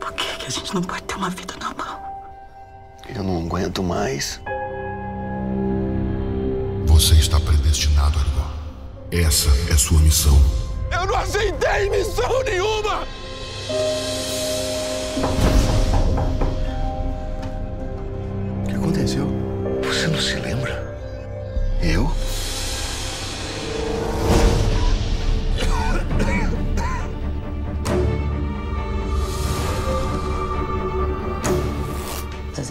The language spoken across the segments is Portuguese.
Por que, que a gente não pode ter uma vida normal? Eu não aguento mais. Você está predestinado, Arigó. Essa é sua missão. Eu não aceitei missão nenhuma! O que aconteceu? Você não se lembra? Eu?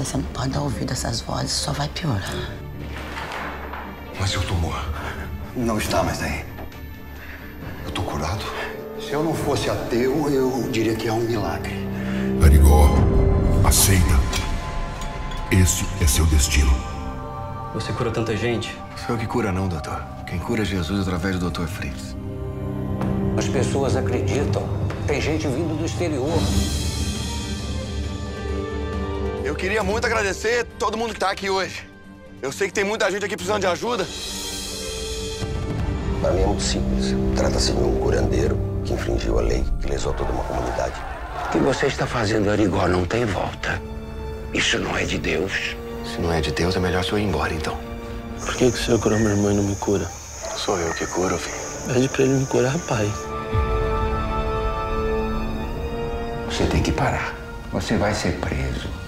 Zezé, você não pode dar ouvido a essas vozes, só vai piorar. Mas o tumor não está mais aí. Eu tô curado. Se eu não fosse ateu, eu diria que é um milagre. Arigó, aceita. Esse é seu destino. Você curou tanta gente. Sou eu que cura, não, doutor. Quem cura é Jesus através do doutor Fritz. As pessoas acreditam. Tem gente vindo do exterior. Eu queria muito agradecer todo mundo que tá aqui hoje. Eu sei que tem muita gente aqui precisando de ajuda. Para mim é muito simples. Trata-se de um curandeiro que infringiu a lei, que lesou toda uma comunidade. O que você está fazendo, Arigó, não tem volta. Isso não é de Deus. Se não é de Deus, é melhor eu ir embora, então. Por que, que o senhor curou minha irmã e não me cura? Sou eu que curo, filho. Pede pra ele me curar, pai. Você tem que parar. Você vai ser preso.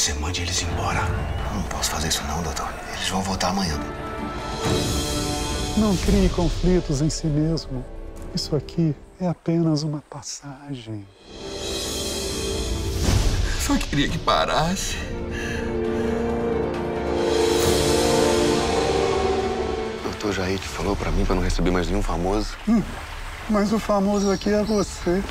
Você mande eles embora. Eu não posso fazer isso não, doutor. Eles vão voltar amanhã. Não crie conflitos em si mesmo. Isso aqui é apenas uma passagem. Só queria que parasse. O doutor Jair falou pra mim pra não receber mais nenhum famoso. Mas o famoso aqui é você.